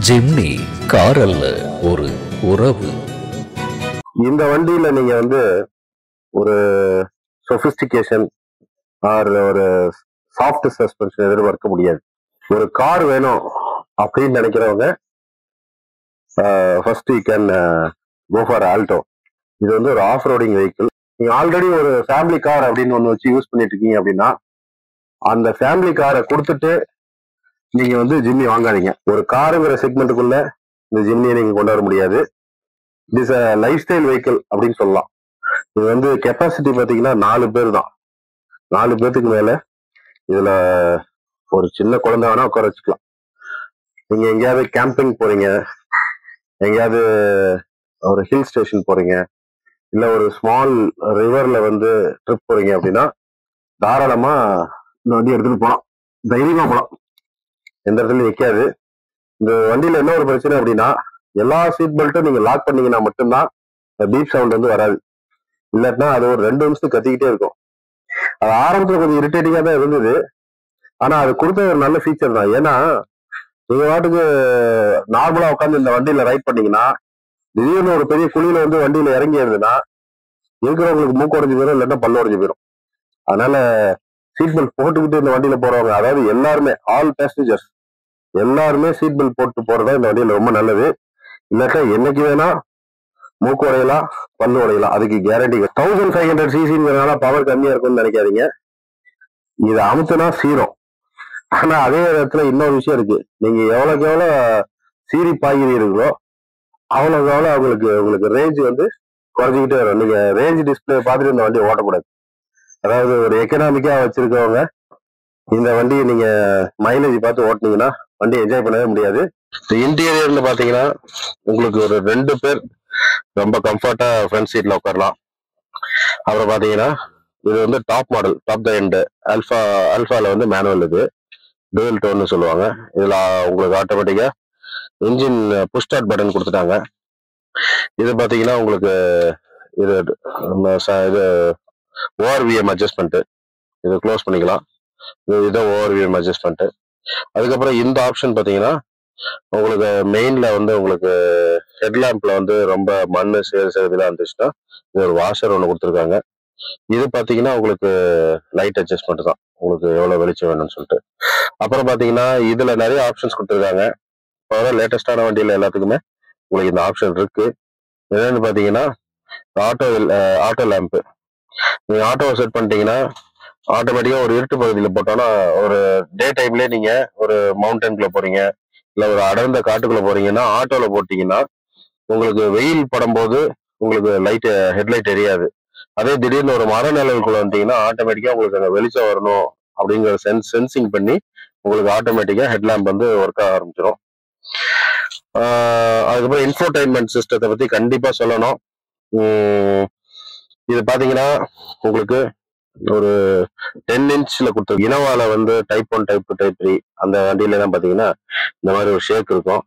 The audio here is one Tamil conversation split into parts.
ஜிம்னி கார் அல்ல ஒரு உறவு. இந்த வண்டியில நீங்க வந்து ஒரு சொபிஸ்டிகேஷன் ஆர் ஒரு சாஃப்ட் சஸ்பென்ஷன் எதிர்பார்க்க முடியாது. ஒரு கார் வேணும் அப்படின்னு நினைக்கிறவங்க first you can go for Alto இது வந்து ஒரு ஆஃப் ரோடிங் வெஹிக்கிள் நீங்க ஆல்ரெடி ஒரு ஃபேமிலி கார் அப்படின்னு ஒன்று வச்சு யூஸ் பண்ணிட்டு இருக்கீங்க அப்படின்னா அந்த ஃபேமிலி காரை கொடுத்துட்டு நீங்க வந்து ஜிம்மி வாங்காதீங்க. ஒரு காருங்கிற செக்மெண்ட்டுக்குள்ள இந்த ஜிம்னியை நீங்க கொண்டு வர முடியாது. It is a lifestyle vehicle அப்படின்னு சொல்லலாம். இது வந்து கெப்பாசிட்டி பார்த்தீங்கன்னா நாலு பேர் தான். நாலு பேர்த்துக்கு மேல இதுல ஒரு சின்ன குழந்தை வேணா உட்கார வச்சுக்கலாம். நீங்க எங்கேயாவது கேம்பிங் போறீங்க. எங்கேயாவது ஒரு ஹில் ஸ்டேஷன் போறீங்க. இல்ல ஒரு ஸ்மால் ரிவர்ல வந்து ட்ரிப் போறீங்க அப்படின்னா தாராளமா இந்த வண்டி எடுத்துட்டு போகலாம் தைரியமா போகலாம் எந்த இடத்துலயும் வைக்காது இந்த வண்டியில என்ன ஒரு பிரச்சனை அப்படின்னா எல்லா சீட் பெல்ட்டும் நீங்க லாக் பண்ணீங்கன்னா மட்டும்தான் பீப் சவுண்ட் வந்து வராது. இல்லாட்டினா அது ஒரு ரெண்டு நிமிஷத்துக்கு கத்திக்கிட்டே இருக்கும். அது ஆரம்பத்துல கொஞ்சம் இரிட்டேட்டிங்கா தான் இருந்தது. ஆனா அது கொடுத்த ஒரு நல்ல ஃபீச்சர் தான். ஏன்னா நீங்க பாட்டுக்கு நார்மலா உட்காந்து இந்த வண்டியில ரைட் பண்ணீங்கன்னா திடீர்னு ஒரு பெரிய குழியில வந்து வண்டியில இறங்கி இருந்ததுன்னா இருக்கிறவங்களுக்கு மூக்கு உடஞ்சு போயிடும் இல்லைன்னா பல்லு உடஞ்சு போயிடும் அதனால சீட் பெல்ட் போட்டுக்கிட்டு இந்த வண்டியில போறவங்க. அதாவது எல்லாருமே ஆல் பேசஞ்சர்ஸ் எல்லாருமே சீட் பெல்ட் போட்டு போறதா இந்த வண்டியில ரொம்ப நல்லது. இல்லாட்டா என்னைக்கு வேணா மூக்கு உடையலாம் பல்லு உடையலாம். அதுக்கு கேரண்டி தௌசண்ட் ஃபைவ் ஹண்ட்ரட் சிசிங்கிறதுனால பவர் கம்மியா இருக்கும்னு நினைக்காதீங்க. இதை அமுத்துனா சீரும் ஆனா அதே இடத்துல இன்னொரு விஷயம் இருக்கு. நீங்க எவ்வளவுக்கு எவ்வளவு சீரி பாய்கிறீர்களோ அவ்வளவுக்கு எவ்வளவு உங்களுக்கு உங்களுக்கு ரேஞ்ச் வந்து குறைஞ்சிக்கிட்டே வரும். நீங்க ரேஞ்ச் டிஸ்பிளே பார்த்துட்டு இந்த வண்டியை ஓட்டக்கூடாது. அதாவது ஒரு எக்கனாமிக்கா வச்சிருக்கவங்க இந்த வண்டியை நீங்க மைலேஜ் பார்த்து ஓட்டினீங்கன்னா வண்டி என்ஜாய் பண்ணவே முடியாது. இன்டீரியர்ல பாத்தீங்கன்னா உங்களுக்கு ஒரு ரெண்டு பேர் ரொம்ப கம்ஃபர்டா ஃப்ரண்ட் சீட்ல உட்காரலாம். அப்புறம் பாத்தீங்கன்னா இது வந்து top model top the end Alpha அல்ஃபால வந்து மேனுவல் இது. டூயல் டோன்னு சொல்லுவாங்க. இதுல உங்களுக்கு ஆட்டோமேட்டிக்கா இன்ஜின் புஷ் ஸ்டார்ட் பட்டன் கொடுத்துட்டாங்க. இது பாத்தீங்கன்னா உங்களுக்கு இது இது ஓஆர்விஎம் அட்ஜஸ்ட்மெண்ட் இது க்ளோஸ் பண்ணிக்கலாம். இதுதான் ஓஆர்விஎம் அட்ஜஸ்ட்மெண்ட் அதுக்கப்புறம் இந்த ஆப்ஷன் பார்த்தீங்கன்னா உங்களுக்கு மெயின்ல வந்து உங்களுக்கு ஹெட்லாம்ப்ல வந்து ரொம்ப மண் சேர் சேதெல்லாம் இருந்துச்சுன்னா இது ஒரு வாஷர் ஒன்று கொடுத்துருக்காங்க. இது பார்த்தீங்கன்னா உங்களுக்கு லைட் அட்ஜஸ்ட்மெண்ட் தான். உங்களுக்கு எவ்வளோ வெளிச்சம் வேணும்னு சொல்லிட்டு. அப்புறம் பார்த்தீங்கன்னா இதுல நிறைய ஆப்ஷன்ஸ் கொடுத்துருக்காங்க. இப்போ லேட்டஸ்டான வண்டியில் எல்லாத்துக்குமே உங்களுக்கு இந்த ஆப்ஷன் இருக்கு. என்னன்னு பார்த்தீங்கன்னா ஆட்டோ ஆட்டோ லேம்ப் நீங்கள் ஆட்டோவை செட் பண்ணிட்டீங்கன்னா ஆட்டோமேட்டிக்காக ஒரு இருட்டு பகுதியில் போட்டோன்னா ஒரு டே டைம்லேயே நீங்கள் ஒரு மவுண்டனுக்குள்ளே போகிறீங்க இல்லை ஒரு அடர்ந்த காட்டுக்குள்ளே போகிறீங்கன்னா ஆட்டோவில் போட்டிங்கன்னா உங்களுக்கு வெயில் படும்போது உங்களுக்கு லைட்டு ஹெட்லைட் எரியாது. அதே திடீர்னு ஒரு மர நிழலுக்குள்ள வந்தீங்கன்னா ஆட்டோமேட்டிக்காக உங்களுக்கு அங்கே வெளிச்சம் வரணும் அப்படிங்கிற சென்ஸ் சென்சிங் பண்ணி உங்களுக்கு ஆட்டோமேட்டிக்காக ஹெட்லாம்ப் வந்து ஒர்க் ஆக ஆரம்பிச்சிடும் அதுக்கப்புறம் இன்ஃபோடைன்மெண்ட் சிஸ்டத்தை பற்றி கண்டிப்பாக சொல்லணும். இது பாத்தீங்கன்னா உங்களுக்கு ஒரு டென் இன்ச்ல கொடுத்துருக்கு இனோவாவில் வந்து type one type two type three அந்த வண்டியில தான் பாத்தீங்கன்னா இந்த மாதிரி ஒரு ஷேக் இருக்கும்.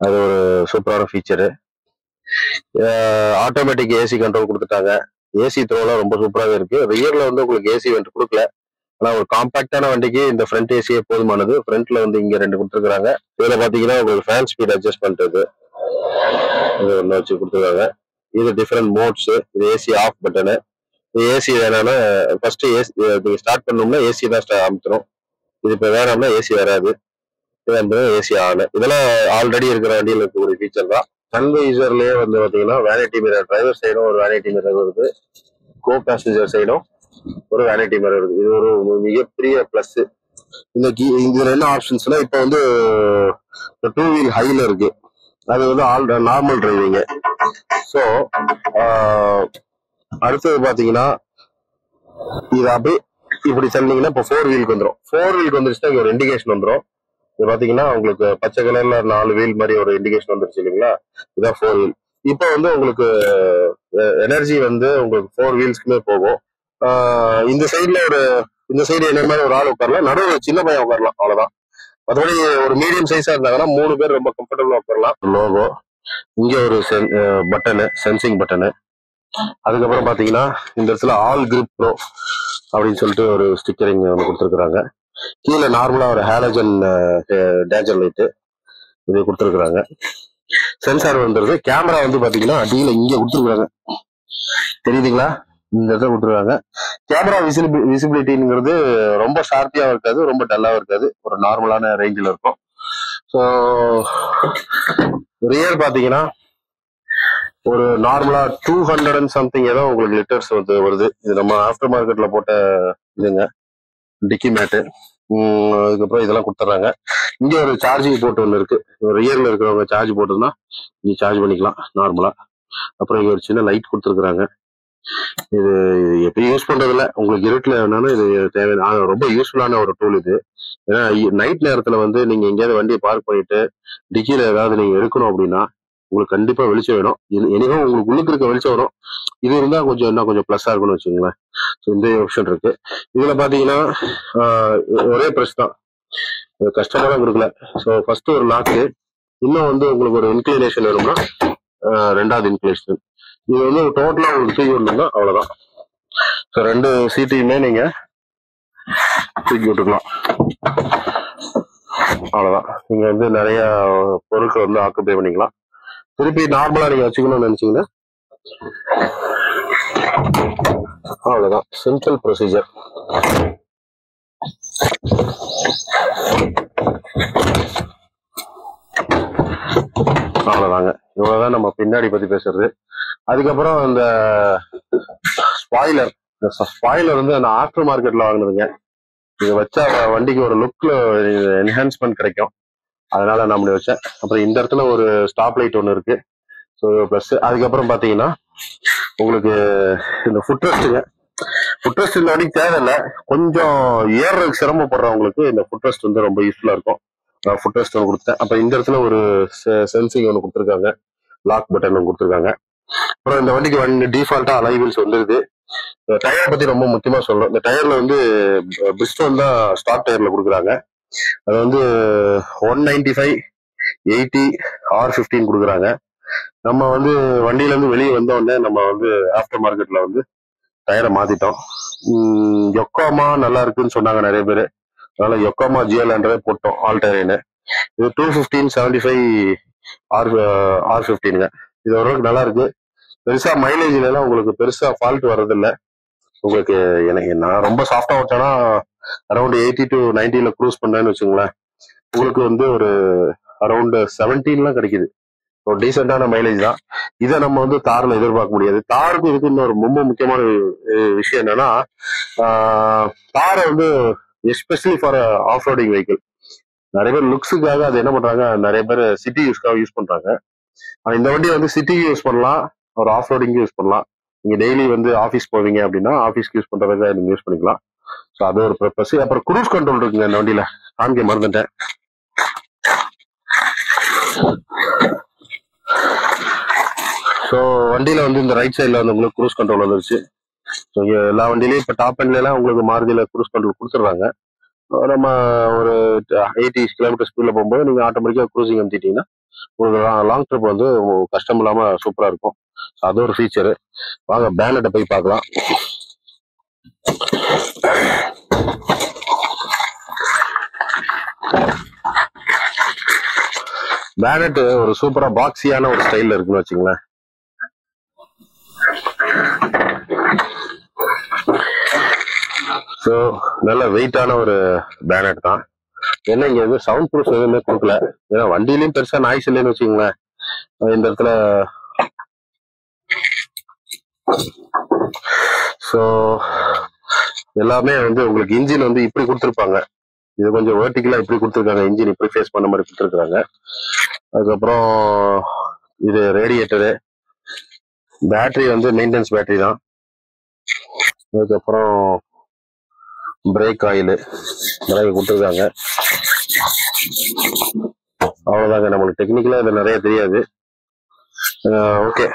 அது ஒரு சூப்பரான ஃபீச்சரு ஆட்டோமேட்டிக் ஏசி கண்ட்ரோல் கொடுத்துட்டாங்க. ஏசி த்ரோலாம் ரொம்ப சூப்பராகவே இருக்கு. ரியர்ல வந்து உங்களுக்கு ஏசி வெண்ட் கொடுக்கல. ஆனா ஒரு காம்பாக்டான வண்டிக்கு இந்த ஃப்ரண்ட் ஏசியே போதுமானது. ஃப்ரண்ட்ல வந்து இங்க ரெண்டு கொடுத்துருக்காங்க இதுல பாத்தீங்கன்னா உங்களுக்கு ஃபேன் ஸ்பீட் அட்ஜஸ்ட் பண்றது இது ஒன்று வச்சு கொடுத்துருக்காங்க. இது டிஃப்ரெண்ட் மோட்ஸ் இது ஏசி ஆஃப் பட்டனு ஏசி வேணாம்னா ஃபர்ஸ்ட் ஏசி நீங்கள் ஸ்டார்ட் பண்ணோம்னா ஏசி தான் அமுத்துறோம் இது இப்போ வேணாம்னா ஏசி வராது. இது ஏசி ஆன் இதெல்லாம் ஆல்ரெடி இருக்கிற வண்டியில் இருக்கக்கூடிய ஃபீச்சர் தான். சன்வைசர்லயே வந்து பார்த்தீங்கன்னா வேனிட்டி மிரர் டிரைவர் சைடும் ஒரு வேனிட்டி மிரர் வருது கோ பேசஞ்சர் சைடும் ஒரு வேனிட்டி மிரர் இருக்குது. இது ஒரு மிகப்பெரிய பிளஸ் இந்த கீ இதுல என்ன ஆப்ஷன்ஸ்னா இப்போ வந்து டூ வீல் ஹைல இருக்கு. அது வந்து ஆல் நார்மல் டிரைவிங் ஸோ அடுத்தது பார்த்தீங்கன்னா இது அப்படியே இப்படி சொன்னீங்கன்னா இப்போ ஃபோர் வீலுக்கு வந்துடும் ஃபோர் வீலுக்கு வந்துருச்சுன்னா இங்கே ஒரு இண்டிகேஷன் வந்துடும் இது பார்த்தீங்கன்னா உங்களுக்கு பச்சை கலர்ல நாலு வீல் மாதிரி ஒரு இண்டிகேஷன் வந்துருச்சு இல்லைங்களா? இதான் ஃபோர் வீல் இப்போ வந்து உங்களுக்கு எனர்ஜி வந்து உங்களுக்கு ஃபோர் வீல்ஸ்க்குமே போகும். இந்த சைடில் ஒரு இந்த சைடு என்ன மாதிரி ஒரு ஆள் உட்காரலாம்? நடுவில் சின்ன பையன் உட்காரலாம். அவ்வளோதான் மற்றபடி ஒரு மீடியம் சைஸா இருந்தாங்கன்னா மூணு பேர் ரொம்ப கம்ஃபர்டபுளா போடலாம் லோகோ இங்க ஒரு பட்டனு சென்சிங் பட்டனு அதுக்கப்புறம் பாத்தீங்கன்னா இந்த இடத்துல ஆல் கிரிப் ப்ரோ அப்படின்னு சொல்லிட்டு ஒரு ஸ்டிக்கரிங் ஒன்று கொடுத்துருக்குறாங்க. கீழே நார்மலா ஒரு ஹேலஜன் டேஞ்சர் லைட்டு இது கொடுத்துருக்குறாங்க. சென்சார் வந்துருது. கேமரா வந்து பாத்தீங்கன்னா அடியில இங்க கொடுத்துருக்குறாங்க. தெரியுதுங்களா? இந்த இடத்துல கொடுத்துருக்காங்க. கேமரா விசிபிலி விசிபிலிட்டிங்கிறது ரொம்ப ஷார்ப்பியாகவும் இருக்காது ரொம்ப டல்லாகவும் இருக்காது. ஒரு நார்மலான ரேஞ்சில் இருக்கும். ஸோ ரியர் பார்த்தீங்கன்னா ஒரு நார்மலா டூ ஹண்ட்ரட் அண்ட் சம்திங் ஏதோ உங்களுக்கு லிட்டர்ஸ் வந்து வருது. இது நம்ம ஆஃப்டர் மார்க்கெட்ல போட்ட இதுங்க டிக்கி மேட்டு அதுக்கப்புறம் இதெல்லாம் கொடுத்துட்றாங்க. இங்க ஒரு சார்ஜிங் போட்டு ஒன்று இருக்கு. ரியர்ல இருக்கிறவங்க சார்ஜ் போட்டுருந்தா நீ சார்ஜ் பண்ணிக்கலாம் நார்மலா அப்புறம் இங்க ஒரு சின்ன லைட் கொடுத்துருக்குறாங்க. இது எப்பயும் யூஸ் பண்றதில்ல. உங்களுக்கு இருட்டில் வேணாலும் இது தேவையான ரொம்ப யூஸ்ஃபுல்லான ஒரு டூல் இது. ஏன்னா நைட் நேரத்துல வந்து நீங்க எங்கேயாவது வண்டியை பார்க் பண்ணிட்டு டிக்கியில் ஏதாவது நீங்க எடுக்கணும் அப்படின்னா உங்களுக்கு கண்டிப்பா வெளிச்சம் வேணும். எனிவும் உங்களுக்கு உள்ளுக்கு இருக்க வெளிச்சம் வரும். இது இருந்தால் கொஞ்சம் இன்னும் கொஞ்சம் ப்ளஸ்ஸாக இருக்கும்னு வச்சுக்கோங்களேன். ஸோ இந்த ஆப்ஷன் இருக்கு. இதில் பாத்தீங்கன்னா ஆஹ், ஒரே ப்ரெஸ் தான். கஷ்டமா தான் கொடுக்கல ஸோ ஃபர்ஸ்ட் ஒரு லாக்கு இன்னும் வந்து உங்களுக்கு ஒரு இன்க்ளினேஷன் வரும்னா ரெண்டாவது இன்க்ளினேஷன் இது வந்து டோட்டலா உங்களுக்கு தூக்கி அவ்வளவுதான். ஸோ ரெண்டு சீட்டையுமே நீங்க தூக்கி விட்டுக்கலாம். அவ்வளவுதான். நீங்க வந்து நிறைய பொருட்கள் வந்து ஆக்குப்பை பண்ணிக்கலாம். திருப்பி நார்மலா நீங்க வச்சுக்கணும்னு நினைச்சீங்கன்னா அவ்வளவுதான். சிம்பிள் ப்ரொசீஜர் அவ்வளவுதாங்க. இவ்வளவுதான் நம்ம பின்னாடி பத்தி பேசுறது. அதுக்கப்புறம் இந்த ஸ்பாய்லர் இந்த ஸ்பாய்லர் வந்து நான் ஆஃப்டர் மார்க்கெட்ல வாங்கினதுங்க. இது வச்சா வண்டிக்கு ஒரு லுக்ல என்ஹான்ஸ்மெண்ட் கிடைக்கும். அதனால நான் அப்படி வச்சேன். அப்புறம் இந்த இடத்துல ஒரு ஸ்டாப் லைட் ஒன்று இருக்கு. ஸோ ப்ளஸ் அதுக்கப்புறம் பார்த்தீங்கன்னா உங்களுக்கு இந்த ஃபுட் ரெஸ்ட்டுங்க ஃபுட் ரெஸ்ட் இந்த வண்டிக்கு தேவையில்லை. கொஞ்சம் ஏறுறதுக்கு சிரமப்படுறவங்களுக்கு இந்த ஃபுட் ரெஸ்ட் வந்து ரொம்ப யூஸ்ஃபுல்லாக இருக்கும். நான் ஃபுட் ரெஸ்ட் ஒன்று கொடுத்தேன் அப்போ இந்த இடத்துல ஒரு சென்சிங் ஒன்று கொடுத்துருக்காங்க. லாக் பட்டன் ஒன்று கொடுத்துருக்காங்க. அப்புறம் இந்த வண்டிக்கு வண்டி டிஃபால்ட்டாக அலைவீல்ஸ் வந்துருது டயர் பத்தி ரொம்ப முக்கியமா சொல்லணும். இந்த டயர்ல வந்து பிரிஸ்டோன் தான் ஸ்டாக் டயர்ல கொடுக்குறாங்க. அது வந்து one ninety five eighty R fifteen கொடுக்குறாங்க. நம்ம வந்து வண்டியில இருந்து வெளியே வந்த உடனே நம்ம வந்து ஆஃப்டர் மார்க்கெட்ல வந்து டயரை மாத்திட்டோம். எக்கோமா நல்லா இருக்குன்னு சொன்னாங்க நிறைய பேர். அதனால எக்கோமா ஜிஎல் ஹண்ட்ரட் போட்டோம் ஆல் இது two fifteen seventy five R R ஃபிஃப்டீனுங்க இது ஓரளவுக்கு நல்லா இருக்கு. பெருசா மைலேஜ்ல எல்லாம் உங்களுக்கு பெருசா ஃபால்ட் வர்றதில்ல. உங்களுக்கு எனக்கு நான் ரொம்ப சாஃப்டா ஓட்டானா அரௌண்ட் எயிட்டி டு நைன்டில க்ரூஸ் பண்ணேன்னு வச்சுங்களேன். உங்களுக்கு வந்து ஒரு அரௌண்ட் செவன்டீன்லாம் கிடைக்குது. ஒரு டீசெண்டான மைலேஜ் தான். இதை நம்ம வந்து தார்ல எதிர்பார்க்க முடியாது. தாருக்கு இதுக்கு இன்னொரு ரொம்ப முக்கியமான விஷயம் என்னன்னா தாரை வந்து especially for off roading vehicle நிறைய பேர் லுக்ஸுக்காக அது என்ன பண்றாங்க நிறைய பேர் சிட்டி யூஸ்க்காக யூஸ் பண்றாங்க. ஆனா இந்த வண்டியை வந்து சிட்டிக்கு யூஸ் பண்ணலாம் ஒரு ஆஃப் ரோடிங்க்கு யூஸ் பண்ணலாம். நீங்க டெய்லி வந்து ஆஃபீஸ் போவீங்க அப்படின்னா ஆஃபீஸ்க்கு யூஸ் பண்றதுக்கு நீங்க யூஸ் பண்ணிக்கலாம். ஸோ அது ஒரு பர்பஸ் அப்புறம் குரூஸ் கண்ட்ரோல் இருக்குங்க இந்த வண்டியில. காமிக்க மறந்துட்டேன். ஸோ வண்டியில வந்து இந்த ரைட் சைடில் வந்து உங்களுக்கு குரூஸ் கண்ட்ரோல் வந்துருச்சு. ஸோ எல்லா வண்டியிலையும் இப்போ டாப் எண்ட்லாம் உங்களுக்கு மாறுதியில் குரூஸ் கண்ட்ரோல் கொடுத்துட்றாங்க. நம்ம ஒரு எயிட்டி கிலோமீட்டர் ஸ்பீடில் போகும்போது நீங்கள் ஆட்டோமேட்டிக்காக க்ரூசிங் அமுத்திட்டீங்கன்னா உங்களுக்கு லாங் ட்ரிப் வந்து கஷ்டம் இல்லாமல் சூப்பராக இருக்கும். அது ஒரு ஃபீச்சரு வாங்க பேனட்டை போய் பார்க்கலாம். பேனட் ஒரு சூப்பராக பாக்ஸியான ஒரு ஸ்டைலில் இருக்குன்னு வச்சுங்களேன் ஸோ நல்ல வெயிட்டான ஒரு பேனட் தான். என்ன இங்க சவுண்ட் ப்ரூஃப் எதுவுமே கொடுக்கல. ஏன்னா வண்டியிலயும் பெருசா நாய்ஸ் இல்லைன்னு வச்சுக்கோங்களேன். இந்த இடத்துல ஸோ எல்லாமே வந்து உங்களுக்கு இன்ஜின் வந்து இப்படி கொடுத்துருப்பாங்க. இது கொஞ்சம் வேர்ட்டிக்கலா இப்படி கொடுத்துருக்காங்க. இன்ஜின் இப்படி ஃபேஸ் பண்ண மாதிரி கொடுத்துருக்காங்க அதுக்கப்புறம் இது ரேடியேட்டரு பேட்டரி வந்து மெயின்டெனன்ஸ் பேட்டரி தான். அதுக்கப்புறம் பிரேக் ஆயில் நிறைய கொடுத்துருக்காங்க. அவ்வளோதாங்க நம்மளுக்கு. டெக்னிக்கலாக இது நிறைய தெரியாது. ஓகே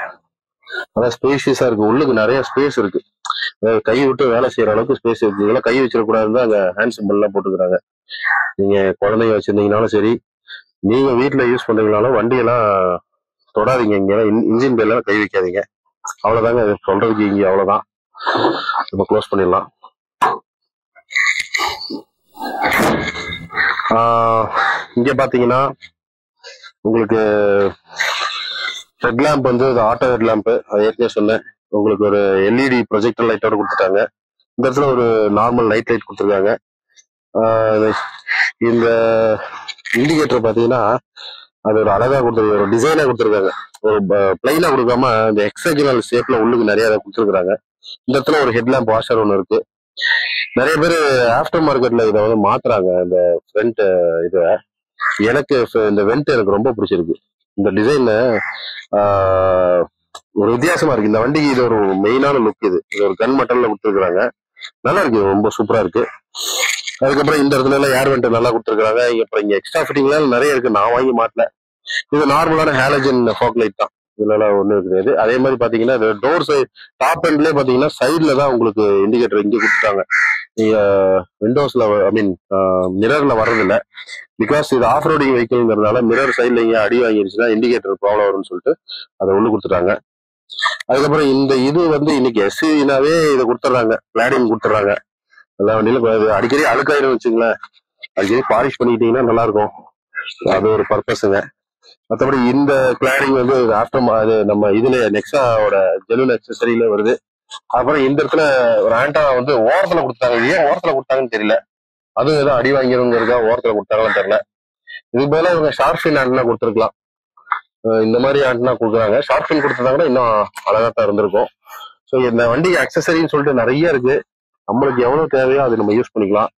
அதான் ஸ்பேஷியஸாக இருக்குது உள்ளுக்கு நிறைய ஸ்பேஸ் இருக்குது கை விட்டு வேலை செய்யற அளவுக்கு ஸ்பேஸ் இருக்கு. இதெல்லாம் கை வச்சிடக்கூடாதுன்னு தான் அங்கே ஹேண்ட் சிம்பிள்லாம் போட்டுக்கிறாங்க. நீங்க குழந்தைங்க வச்சிருந்தீங்கனாலும் சரி நீங்க வீட்டில் யூஸ் பண்றீங்கனாலும் வண்டியெல்லாம் தொடாதீங்க இங்க இன்ஜின் பேர்லாம் கை வைக்காதீங்க. அவ்வளவுதாங்க. இது சொல்றதுக்கு இங்க அவ்வளவுதான். நம்ம க்ளோஸ் பண்ணிடலாம். இங்க பாத்தீங்கன்னா உங்களுக்கு ஹெட் லேம்ப் வந்து ஆட்டோ ஹெட் லேம்ப் அது ஏற்கனவே சொன்னேன். உங்களுக்கு ஒரு எல்இடி ப்ரொஜெக்டர் லைட்டோட கொடுத்துட்டாங்க. இந்த இடத்துல ஒரு நார்மல் நைட் லைட் கொடுத்துருக்காங்க. இந்த இண்டிகேட்டர் பார்த்தீங்கன்னா அது ஒரு அழகா கொடுத்துருக்காங்க. ஒரு டிசைனா கொடுத்துருக்காங்க. ஒரு பிளைனா கொடுக்காம இந்த எக்ஸஜனல் ஷேப்ல உள்ளுக்கு நிறைய அதை கொடுத்துருக்காங்க இந்த இடத்துல ஒரு ஹெட் லேம்ப் வாஷர் ஒன்று இருக்கு. நிறைய பேர் ஆஃப்டர் மார்க்கெட்ல இதை வந்து மாத்துறாங்க. இந்த ஃப்ரண்ட் இத. எனக்கு இந்த வெண்ட் எனக்கு ரொம்ப பிடிச்சிருக்கு. இந்த டிசைன் ஒரு வித்தியாசமா இருக்கு. இந்த வண்டிக்கு இது ஒரு மெயினான லுக் இது. இது ஒரு கன் மட்டன்ல கொடுத்துருக்காங்க நல்லா இருக்கு. ரொம்ப சூப்பரா இருக்கு. அதுக்கப்புறம் இந்த இடத்துல எல்லாம் ஏர் வெண்ட் நல்லா கொடுத்துருக்காங்க அப்புறம் இங்க எக்ஸ்ட்ரா ஃபிட்டிங்லாம் நிறைய இருக்கு. நான் வாங்கி மாட்டல. இது நார்மலான ஹேலஜன் ஃபோக் லைட் தான். இதுலலாம் ஒன்றும் ஒண்ணும் கிடையாது. அதே மாதிரி பாத்தீங்கன்னா டோர் சைட் டாப் எண்ட்லயே பாத்தீங்கன்னா சைடில் தான் உங்களுக்கு இண்டிகேட்டர் இங்கே கொடுத்துட்டாங்க. நீங்க விண்டோஸ்ல ஐ மீன் மிரர்ல வர்றதில்ல. பிகாஸ் இது ஆஃப் ரோடிங் வெஹிக்கிள்ங்கிறதுனால மிரர் சைடில் இங்க அடி வாங்கிருச்சுன்னா இண்டிகேட்டர் ப்ராப்ளம் வரும்னு சொல்லிட்டு அதை ஒன்று கொடுத்துட்டாங்க. அதுக்கப்புறம் இந்த இது வந்து இன்னைக்கு எஸ்சினாவே இதை கொடுத்துட்றாங்க. பிளாடிங் கொடுத்துட்றாங்க. எல்லா வண்டியிலும் அடிக்கடி அழுக்காயிரும் வச்சுங்களேன். அடிக்கடி பாலிஷ் பண்ணிக்கிட்டீங்கன்னா நல்லா இருக்கும் அது ஒரு பர்பஸுங்க மற்றபடி இந்த கிளாடிங் வந்து ஆஃப்டர் அது நம்ம இதுல நெக்ஸாவோட ஜெலுவல் அக்சசரியில வருது. அப்புறம் இந்த இடத்துல ஒரு ஆண்டா வந்து ஓரத்துல கொடுத்தாங்க. ஏன் ஓரத்துல கொடுத்தாங்கன்னு தெரியல. அதுவும் ஏதோ அடி வாங்கிருங்கிறதா ஓரத்துல கொடுத்தாங்கன்னு தெரியல. இதுக்கு பதிலா இவங்க ஷார்ஃபின் ஆண்டனா கொடுத்துருக்கலாம். இந்த மாதிரி ஆண்டனா கொடுக்குறாங்க. ஷார்ஃபின் கொடுத்துருந்தாங்கன்னா இன்னும் அழகா தான் இருந்திருக்கும். ஸோ இந்த வண்டிக்கு அக்சசரின்னு சொல்லிட்டு நிறைய இருக்கு. நம்மளுக்கு எவ்வளவு தேவையோ அது நம்ம யூஸ் பண்ணிக்கலாம்.